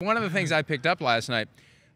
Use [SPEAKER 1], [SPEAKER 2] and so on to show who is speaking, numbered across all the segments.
[SPEAKER 1] One of the things I picked up last night,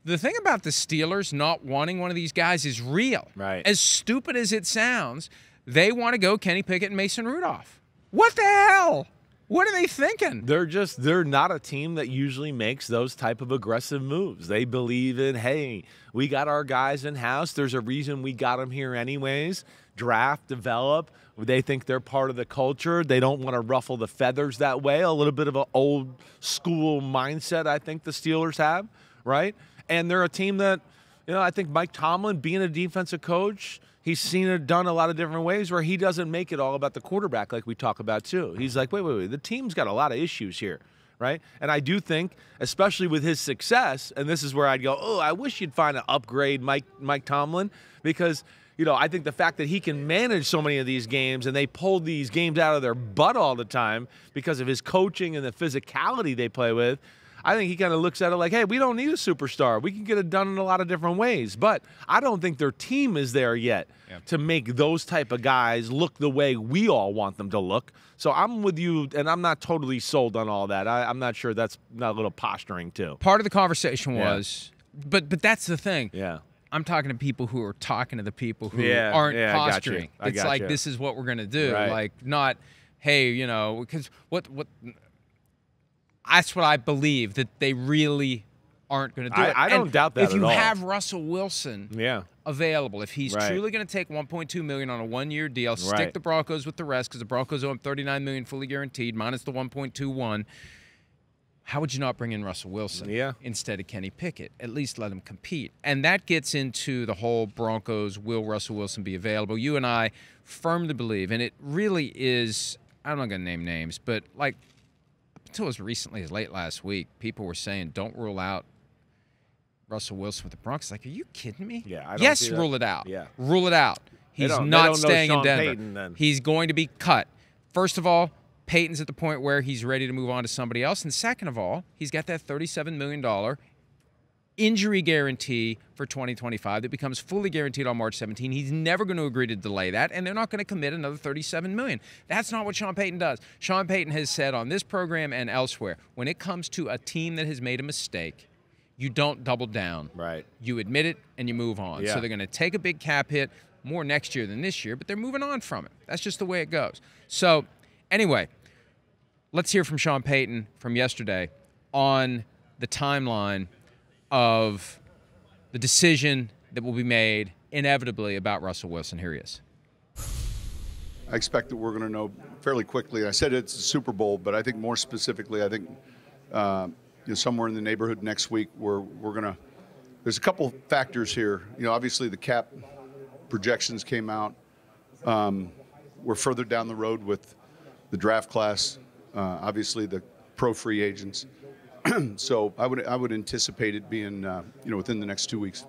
[SPEAKER 1] the thing about the Steelers not wanting one of these guys is real.
[SPEAKER 2] Right.
[SPEAKER 1] As stupid as it sounds, they want to go Kenny Pickett and Mason Rudolph. What the hell? What are they thinking?
[SPEAKER 2] They're just they're not a team that usually makes those type of aggressive moves. They believe in, hey, we got our guys in house. There's a reason we got them here anyways. Draft, develop. They think they're part of the culture. They don't want to ruffle the feathers that way. A little bit of an old school mindset, I think the Steelers have, right? And they're a team that, you know, I think Mike Tomlin, being a defensive coach, he's seen it done a lot of different ways where he doesn't make it all about the quarterback like we talk about too. He's like, wait, wait, wait, the team's got a lot of issues here. Right. And I do think, especially with his success, and this is where I'd go, oh, I wish you'd find an upgrade Mike Mike Tomlin, because you know, I think the fact that he can manage so many of these games and they pull these games out of their butt all the time because of his coaching and the physicality they play with. I think he kind of looks at it like, hey, we don't need a superstar. We can get it done in a lot of different ways. But I don't think their team is there yet to make those type of guys look the way we all want them to look. So I'm with you, and I'm not totally sold on all that. I, am not sure that's not a little posturing too.
[SPEAKER 1] Part of the conversation
[SPEAKER 2] Yeah.
[SPEAKER 1] was, but but that's the thing.
[SPEAKER 2] Yeah.
[SPEAKER 1] I'm talking to people who are talking to the people who
[SPEAKER 2] Yeah,
[SPEAKER 1] aren't
[SPEAKER 2] yeah, I got you.
[SPEAKER 1] posturing. it's like
[SPEAKER 2] you.
[SPEAKER 1] this is what we're gonna do.
[SPEAKER 2] Right.
[SPEAKER 1] Like not, hey, you know, because what what. That's what I believe that they really aren't going to do
[SPEAKER 2] I-
[SPEAKER 1] it.
[SPEAKER 2] I don't
[SPEAKER 1] And
[SPEAKER 2] doubt that
[SPEAKER 1] If you
[SPEAKER 2] all.
[SPEAKER 1] have Russell Wilson
[SPEAKER 2] Yeah.
[SPEAKER 1] available, if he's
[SPEAKER 2] Right.
[SPEAKER 1] truly going to take 1.2 million on a one-year deal, stick
[SPEAKER 2] Right.
[SPEAKER 1] the Broncos with the rest because the Broncos owe him 39 million fully guaranteed minus the 1.21. How would you not bring in Russell Wilson
[SPEAKER 2] Yeah.
[SPEAKER 1] instead of Kenny Pickett? At least let him compete. And that gets into the whole Broncos, will Russell Wilson be available? You and I firmly believe, and it really is, I'm not going to name names, but like until as recently as late last week, people were saying don't rule out Russell Wilson with the Broncos. Like, are you kidding me?
[SPEAKER 2] Yeah, I don't
[SPEAKER 1] yes, rule it out.
[SPEAKER 2] Yeah.
[SPEAKER 1] Rule it out. He's not staying in Denver.
[SPEAKER 2] Payton.
[SPEAKER 1] He's going to be cut. First of all, Payton's at the point where he's ready to move on to somebody else. And second of all, he's got that $37 million injury guarantee for 2025 that becomes fully guaranteed on March 17. He's never going to agree to delay that, and they're not going to commit another 37 million. That's not what Sean Payton does. Sean Payton has said on this program and elsewhere, when it comes to a team that has made a mistake, you don't double down.
[SPEAKER 2] Right.
[SPEAKER 1] You admit it and you move on.
[SPEAKER 2] Yeah.
[SPEAKER 1] So they're going to take a big cap hit more next year than this year, but they're moving on from it. That's just the way it goes. So, anyway, let's hear from Sean Payton from yesterday on the timeline of the decision that will be made inevitably about Russell Wilson. Here he is.
[SPEAKER 3] I expect that we're going to know fairly quickly. I said it's a Super Bowl, but I think more specifically, I think uh, you know, somewhere in the neighborhood next week, we're we're going to. There's a couple factors here. You know, obviously the cap projections came out. Um, we're further down the road with the draft class. Uh, obviously the pro free agents. so I would I would anticipate it being uh, you know within the next two weeks.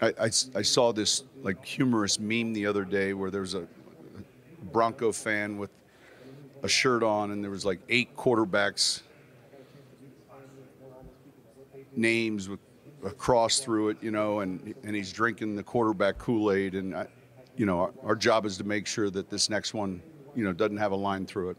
[SPEAKER 3] I I saw this like humorous meme the other day where there was a Bronco fan with a shirt on, and there was like eight quarterbacks names with a cross through it, you know, and and he's drinking the quarterback Kool Aid, and I, you know, our, our job is to make sure that this next one, you know, doesn't have a line through it.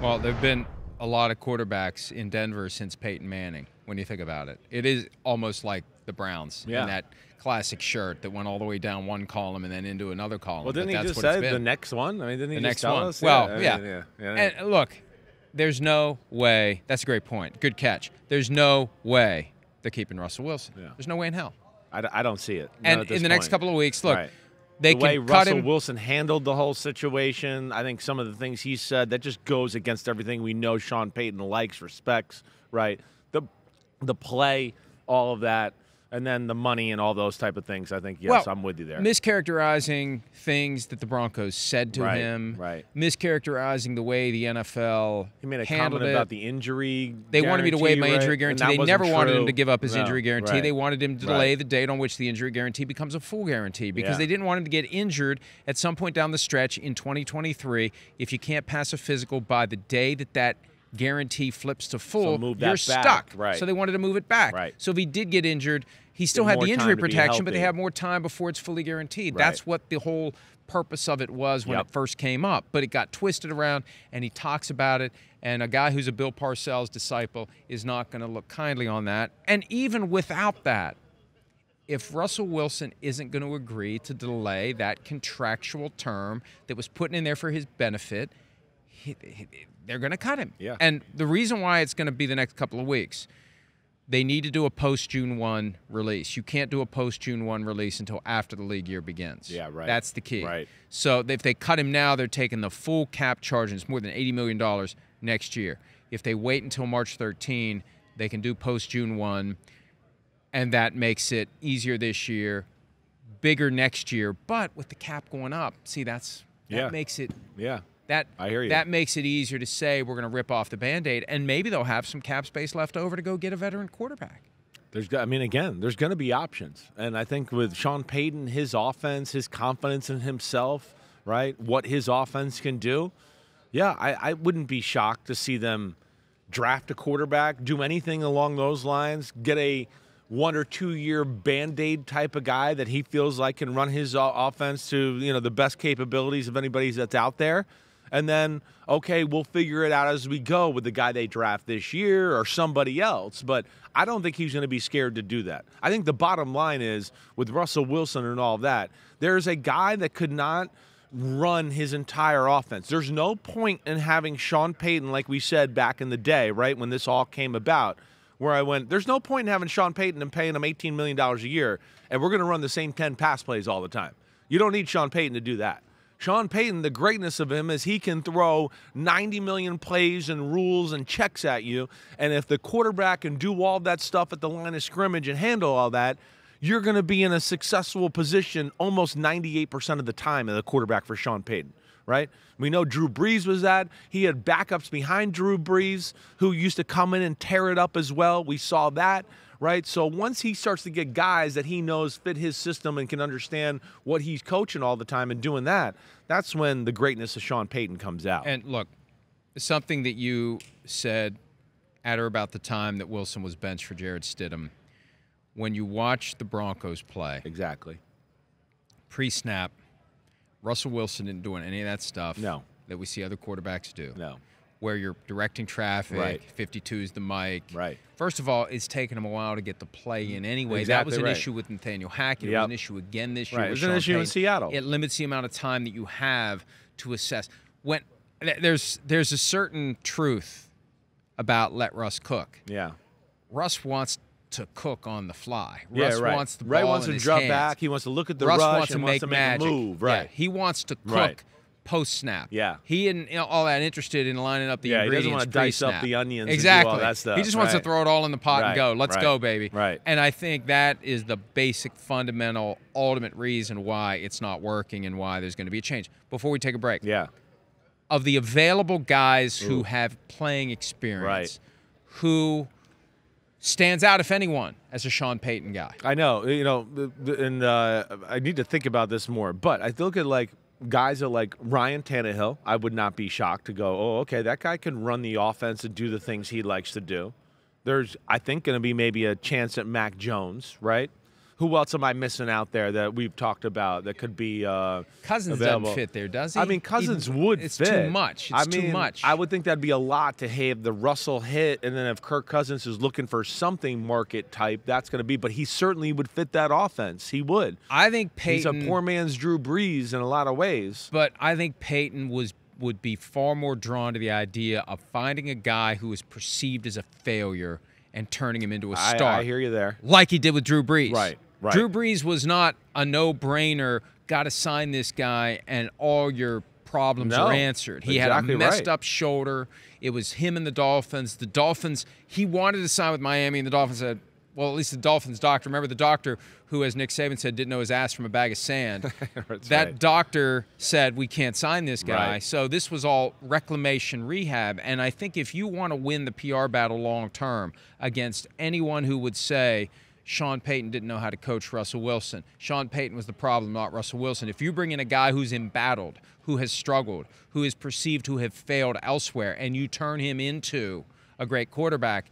[SPEAKER 1] Well, there have been a lot of quarterbacks in Denver since Peyton Manning. When you think about it, it is almost like the Browns
[SPEAKER 2] Yeah.
[SPEAKER 1] in that classic shirt that went all the way down one column and then into another column.
[SPEAKER 2] Well, didn't
[SPEAKER 1] but
[SPEAKER 2] he just say the next one? I mean, didn't he
[SPEAKER 1] the
[SPEAKER 2] just
[SPEAKER 1] next
[SPEAKER 2] tell
[SPEAKER 1] one.
[SPEAKER 2] us?
[SPEAKER 1] Well,
[SPEAKER 2] I mean,
[SPEAKER 1] yeah.
[SPEAKER 2] yeah, yeah.
[SPEAKER 1] And look, there's no way. That's a great point. Good catch. There's no way they're keeping Russell Wilson. There's no way in hell.
[SPEAKER 2] I, d- I don't see it.
[SPEAKER 1] And in the next couple of weeks, look,
[SPEAKER 2] Right.
[SPEAKER 1] They
[SPEAKER 2] the
[SPEAKER 1] can
[SPEAKER 2] way Russell. Wilson handled the whole situation, I think some of the things he said that just goes against everything we know Sean Payton likes, respects, right? The the play, all of that, and then the money and all those type of things. I think yes,
[SPEAKER 1] well,
[SPEAKER 2] I'm with you there.
[SPEAKER 1] Mischaracterizing things that the Broncos said to
[SPEAKER 2] Right,
[SPEAKER 1] him.
[SPEAKER 2] right.
[SPEAKER 1] Mischaracterizing the way the NFL
[SPEAKER 2] he made a
[SPEAKER 1] handled
[SPEAKER 2] comment
[SPEAKER 1] it.
[SPEAKER 2] about the injury.
[SPEAKER 1] They wanted me to waive my
[SPEAKER 2] guarantee,
[SPEAKER 1] injury
[SPEAKER 2] right?
[SPEAKER 1] guarantee. They never wanted him to give up his
[SPEAKER 2] No,
[SPEAKER 1] injury guarantee.
[SPEAKER 2] right.
[SPEAKER 1] They wanted him to delay
[SPEAKER 2] Right.
[SPEAKER 1] the date on which the injury guarantee becomes a full guarantee because
[SPEAKER 2] Yeah.
[SPEAKER 1] they didn't want him to get injured at some point down the stretch in 2023 if you can't pass a physical by the day that that guarantee flips to full,
[SPEAKER 2] move
[SPEAKER 1] you're
[SPEAKER 2] that back,
[SPEAKER 1] stuck.
[SPEAKER 2] right.
[SPEAKER 1] So they wanted to move it back.
[SPEAKER 2] Right.
[SPEAKER 1] So if he did get injured, he still had the injury protection, but they have more time before it's fully guaranteed.
[SPEAKER 2] Right.
[SPEAKER 1] That's what the whole purpose of it was when
[SPEAKER 2] Yep.
[SPEAKER 1] it first came up. But it got twisted around, and he talks about it. And a guy who's a Bill Parcells disciple is not going to look kindly on that. And even without that, if Russell Wilson isn't going to agree to delay that contractual term that was put in there for his benefit, he, he- they're going to cut him.
[SPEAKER 2] Yeah.
[SPEAKER 1] And the reason why it's going to be the next couple of weeks, they need to do a post June 1 release. You can't do a post June 1 release until after the league year begins.
[SPEAKER 2] Yeah, right.
[SPEAKER 1] That's the key.
[SPEAKER 2] Right.
[SPEAKER 1] So if they cut him now, they're taking the full cap charge, and it's more than $80 million next year. If they wait until March 13, they can do post June 1 and that makes it easier this year, bigger next year. But with the cap going up, see that's that
[SPEAKER 2] Yeah.
[SPEAKER 1] makes it
[SPEAKER 2] Yeah.
[SPEAKER 1] That
[SPEAKER 2] I hear you.
[SPEAKER 1] that makes it easier to say we're going to rip off the band-aid and maybe they'll have some cap space left over to go get a veteran quarterback.
[SPEAKER 2] There's, I mean, again, there's going to be options, and I think with Sean Payton, his offense, his confidence in himself, right, what his offense can do, yeah, I, I wouldn't be shocked to see them draft a quarterback, do anything along those lines, get a one or two year band aid type of guy that he feels like can run his offense to you know the best capabilities of anybody that's out there. And then, okay, we'll figure it out as we go with the guy they draft this year or somebody else. But I don't think he's going to be scared to do that. I think the bottom line is with Russell Wilson and all that, there's a guy that could not run his entire offense. There's no point in having Sean Payton, like we said back in the day, right, when this all came about, where I went, there's no point in having Sean Payton and paying him $18 million a year, and we're going to run the same 10 pass plays all the time. You don't need Sean Payton to do that. Sean Payton, the greatness of him is he can throw 90 million plays and rules and checks at you. And if the quarterback can do all that stuff at the line of scrimmage and handle all that, you're going to be in a successful position almost 98% of the time as a quarterback for Sean Payton, right? We know Drew Brees was that. He had backups behind Drew Brees who used to come in and tear it up as well. We saw that, right? So once he starts to get guys that he knows fit his system and can understand what he's coaching all the time and doing that, that's when the greatness of Sean Payton comes out.
[SPEAKER 1] And look, something that you said at or about the time that Wilson was benched for Jarrett Stidham, when you watch the Broncos play
[SPEAKER 2] exactly.
[SPEAKER 1] pre-snap, Russell Wilson didn't do any of that stuff
[SPEAKER 2] No.
[SPEAKER 1] that we see other quarterbacks do.
[SPEAKER 2] No.
[SPEAKER 1] Where you're directing traffic,
[SPEAKER 2] Right.
[SPEAKER 1] 52 is the mic.
[SPEAKER 2] Right.
[SPEAKER 1] First of all, it's taken him a while to get the play in mm, anyway. that was an
[SPEAKER 2] right.
[SPEAKER 1] issue with Nathaniel Hackett. It was an issue again this year.
[SPEAKER 2] Right. It was an
[SPEAKER 1] Sean
[SPEAKER 2] issue in Seattle.
[SPEAKER 1] It limits the amount of time that you have to assess. When there's there's a certain truth about let Russ cook.
[SPEAKER 2] Yeah.
[SPEAKER 1] Russ wants to cook on the fly.
[SPEAKER 2] Yeah,
[SPEAKER 1] Russ
[SPEAKER 2] right.
[SPEAKER 1] wants the
[SPEAKER 2] Ray
[SPEAKER 1] ball
[SPEAKER 2] wants
[SPEAKER 1] in
[SPEAKER 2] to
[SPEAKER 1] his
[SPEAKER 2] drop
[SPEAKER 1] hands.
[SPEAKER 2] back. He wants to look at the
[SPEAKER 1] Russ
[SPEAKER 2] rush
[SPEAKER 1] wants to make
[SPEAKER 2] wants to make
[SPEAKER 1] magic.
[SPEAKER 2] a move.
[SPEAKER 1] Yeah,
[SPEAKER 2] Right.
[SPEAKER 1] he wants to cook
[SPEAKER 2] Right.
[SPEAKER 1] Post snap.
[SPEAKER 2] Yeah.
[SPEAKER 1] He know, all that interested in lining up the
[SPEAKER 2] Yeah, he doesn't wanna dice up the onions and
[SPEAKER 1] Exactly.
[SPEAKER 2] all that stuff.
[SPEAKER 1] He just wants to throw it all in the pot
[SPEAKER 2] Right,
[SPEAKER 1] and go. Let's
[SPEAKER 2] right,
[SPEAKER 1] go, baby.
[SPEAKER 2] right.
[SPEAKER 1] And I think that is the basic, fundamental, ultimate reason why it's not working and why there's going to be a change. Before we take a break,
[SPEAKER 2] Yeah.
[SPEAKER 1] of the available guys who have playing experience,
[SPEAKER 2] Right.
[SPEAKER 1] who stands out, if anyone, as a Sean Payton guy?
[SPEAKER 2] I know, you know, and uh, I need to think about this more. But I look at like guys are like Ryan Tannehill. I would not be shocked to go, oh, okay, that guy can run the offense and do the things he likes to do. There's, I think, going to be maybe a chance at Mac Jones, right? Who else am I missing out there that we've talked about that could be uh,
[SPEAKER 1] Cousins
[SPEAKER 2] available?
[SPEAKER 1] doesn't fit there, does he?
[SPEAKER 2] I mean, Cousins
[SPEAKER 1] Even-
[SPEAKER 2] would
[SPEAKER 1] It's
[SPEAKER 2] fit.
[SPEAKER 1] too much. It's
[SPEAKER 2] I
[SPEAKER 1] too
[SPEAKER 2] mean,
[SPEAKER 1] much.
[SPEAKER 2] I would think that'd be a lot to have the Russell hit, and then if Kirk Cousins is looking for something market type, that's going to be. But he certainly would fit that offense. He would.
[SPEAKER 1] I think Payton.
[SPEAKER 2] He's a poor man's Drew Brees in a lot of ways.
[SPEAKER 1] but I think Payton was would be far more drawn to the idea of finding a guy who is perceived as a failure and turning him into a star,
[SPEAKER 2] I hear you there.
[SPEAKER 1] like he did with Drew Brees.
[SPEAKER 2] Right, right.
[SPEAKER 1] Drew Brees was not a no-brainer. Got to sign this guy, and all your problems
[SPEAKER 2] No,
[SPEAKER 1] are answered. He
[SPEAKER 2] exactly
[SPEAKER 1] had a messed
[SPEAKER 2] right.
[SPEAKER 1] up shoulder. It was him and the Dolphins. The Dolphins. He wanted to sign with Miami, and the Dolphins said. Well, at least the Dolphins doctor. Remember the doctor who, as Nick Saban said, didn't know his ass from a bag of sand. That
[SPEAKER 2] right.
[SPEAKER 1] doctor said we can't sign this guy.
[SPEAKER 2] Right.
[SPEAKER 1] So this was all reclamation rehab. And I think if you want to win the PR battle long term against anyone who would say Sean Payton didn't know how to coach Russell Wilson. Sean Payton was the problem, not Russell Wilson. If you bring in a guy who's embattled, who has struggled, who is perceived to have failed elsewhere, and you turn him into a great quarterback,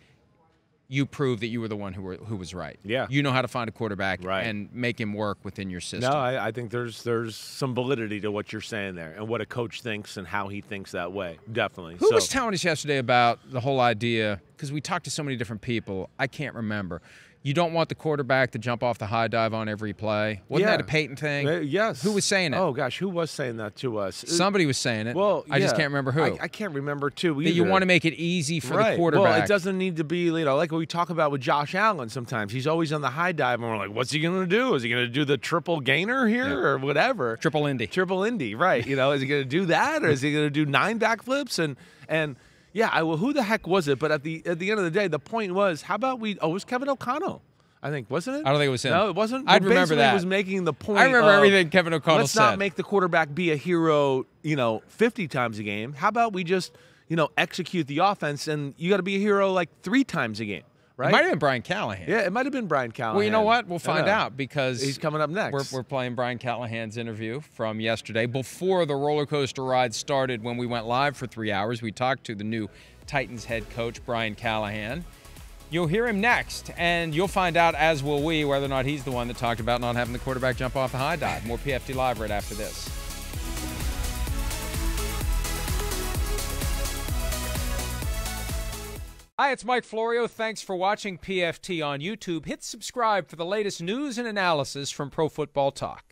[SPEAKER 1] you prove that you were the one who were, who was right.
[SPEAKER 2] Yeah.
[SPEAKER 1] You know how to find a quarterback
[SPEAKER 2] Right.
[SPEAKER 1] and make him work within your system.
[SPEAKER 2] No, I, I think there's there's some validity to what you're saying there, and what a coach thinks and how he thinks that way. Definitely.
[SPEAKER 1] Who
[SPEAKER 2] so,
[SPEAKER 1] was telling us yesterday about the whole idea? Because we talked to so many different people, I can't remember. You don't want the quarterback to jump off the high dive on every play. Wasn't
[SPEAKER 2] Yeah.
[SPEAKER 1] that a Payton thing?
[SPEAKER 2] Uh, yes.
[SPEAKER 1] Who was saying it?
[SPEAKER 2] Oh gosh, who was saying that to us? Uh,
[SPEAKER 1] Somebody was saying it.
[SPEAKER 2] Well,
[SPEAKER 1] I just can't remember who.
[SPEAKER 2] I, I can't remember too.
[SPEAKER 1] that you want to make it easy for
[SPEAKER 2] right.
[SPEAKER 1] the quarterback.
[SPEAKER 2] Well, it doesn't need to be, you know, like what we talk about with Josh Allen sometimes. He's always on the high dive, and we're like, what's he going to do? Is he going to do the triple gainer here
[SPEAKER 1] Yeah.
[SPEAKER 2] or whatever?
[SPEAKER 1] Triple Indy.
[SPEAKER 2] Triple Indy, right. You know, is he going to do that or is he going to do nine backflips? And, and, yeah, I, well, who the heck was it? But at the at the end of the day, the point was, how about we? Oh, it was Kevin O'Connell, I think, wasn't it?
[SPEAKER 1] I don't think it was him.
[SPEAKER 2] No, it wasn't. Well,
[SPEAKER 1] remember
[SPEAKER 2] basically
[SPEAKER 1] that.
[SPEAKER 2] Was making the point.
[SPEAKER 1] I remember
[SPEAKER 2] of,
[SPEAKER 1] everything Kevin O'Connell
[SPEAKER 2] Let's
[SPEAKER 1] said.
[SPEAKER 2] not make the quarterback be a hero, you know, 50 times a game. How about we just, you know, execute the offense and you got to be a hero like three times a game, right?
[SPEAKER 1] It might have been Brian Callahan.
[SPEAKER 2] yeah, it might have been Brian Callahan.
[SPEAKER 1] Well, you know what? We'll find out because
[SPEAKER 2] He's coming up next.
[SPEAKER 1] We're, we're playing Brian Callahan's interview from yesterday before the roller coaster ride started. When we went live for three hours, we talked to the new Titans head coach Brian Callahan. You'll hear him next, and you'll find out, as will we, whether or not he's the one that talked about not having the quarterback jump off the high dive. More PFT Live right after this. Hi, it's Mike Florio. Thanks for watching PFT on YouTube. Hit subscribe for the latest news and analysis from Pro Football Talk.